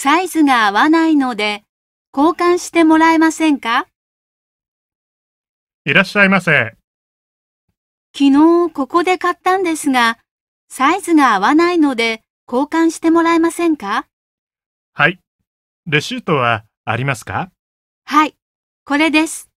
サイズが合わないので交換してもらえませんか？いらっしゃいませ。昨日ここで買ったんですが、サイズが合わないので交換してもらえませんか？はい。レシートはありますか？はい、これです。